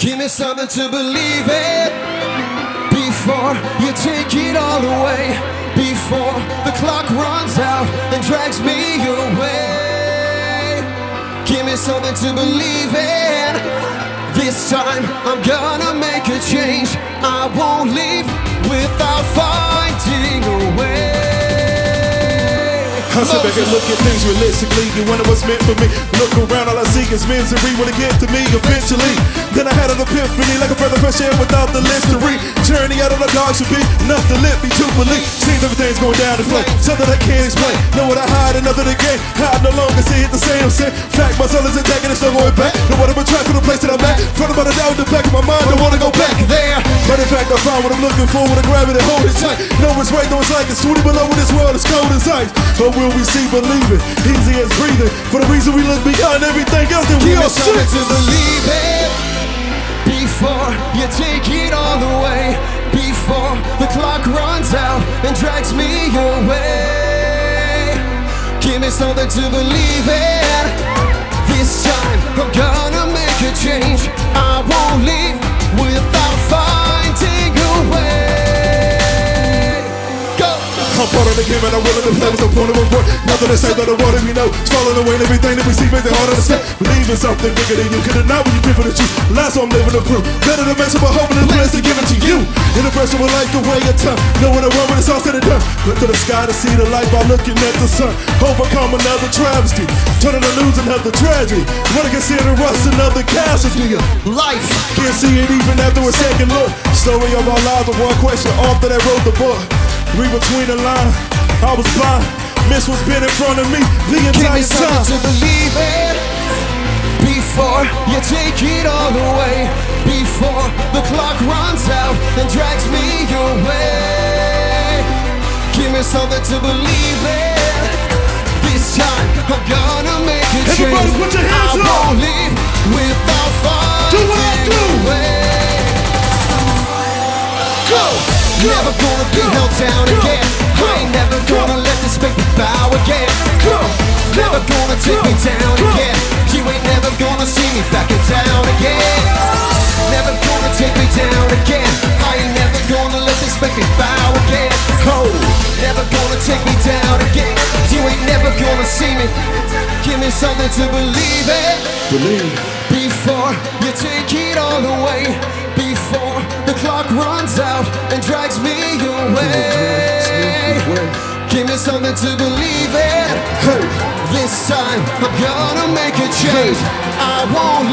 Give me something to believe in before you take it all away. Before the clock runs out and drags me away. Give me something to believe in. This time I'm gonna make a change. I won't leave I sit back and look at things realistically. You wonder what's meant for me. Look around, all I see is misery. Will it get to me eventually? Then I had an epiphany, like a breath of fresh air without the listerine. Journey out of the dark should be nothing lit me to believe. Seems everything's going down in flame. Something I can't explain. Know what I hide, another the game. I no longer see it the same. Sin. Fact, my soul is and it's not going back. No what I'm trapped to the place that I'm at. Front about a doubt in the back of my mind. Don't wanna go back there. But in fact, I found what I'm looking for. With a gravity, hold it tight. Know it's right, know it's like it's 20 below in this world. is cold as ice. But will we see, believe it? Easy as breathing. For the reason we look beyond everything else that we Give me are something sick. to believe in before you take it all away. Before the clock runs out and drags me away. Give me something to believe in. This time I'm gonna make a change. I won't leave without the game and I'm willing to play with the point of report. Nothing to say that the water we know is falling away everything that we see makes it harder to stay. Believe in something bigger than you. Could deny when you give it a truth. Last I'm living the proof. Better to mess up a hope and the plans to give it to you. In the of my life, the way of time. Knowing the world when it's all said and done. Look to the sky to see the light by looking at the sun. Overcome another travesty. Turning to lose another tragedy. Wanna consider us another casualty. Life. Can't see it even after a second look. Story of our lives, the one question author that wrote the book. Read between the lines, I was blind. Miss was been in front of me the Give entire me something time. to believe in before you take it all away. Before the clock runs out and drags me away. Give me something to believe in. This time I'm gonna make a change. Everybody put your hands I up. won't leave without Never gonna be held down again. I ain't never gonna let this make me bow again. Never gonna take me down again. You ain't never gonna see me backing down again. Never gonna take me down again. I ain't never gonna let this make me bow again. Oh, never gonna take me down again. You ain't never gonna see me. Give me something to believe in. Believe. Before you take it all away, clock runs out and drags me away. Give me something to believe in. Hey, This time I'm gonna make a change. I won't